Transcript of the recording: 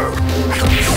Yeah.